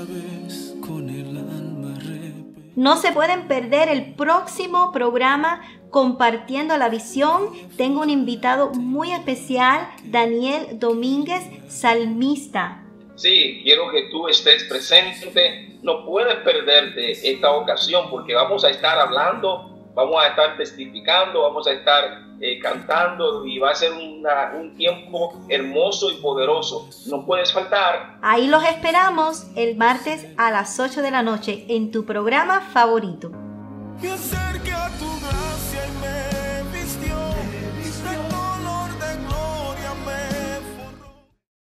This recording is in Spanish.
vez con el alma No se pueden perder el próximo programa compartiendo la visión. Tengo un invitado muy especial, Daniel Domínguez, salmista. Sí, quiero que tú estés presente. No puedes perderte esta ocasión porque vamos a estar hablando vamos a estar testificando, vamos a estar eh, cantando y va a ser un tiempo hermoso y poderoso. No puedes faltar. Ahí los esperamos el martes a las 8 de la noche en tu programa favorito. a tu